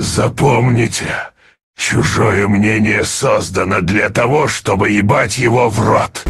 Запомните, чужое мнение создано для того, чтобы ебать его в рот.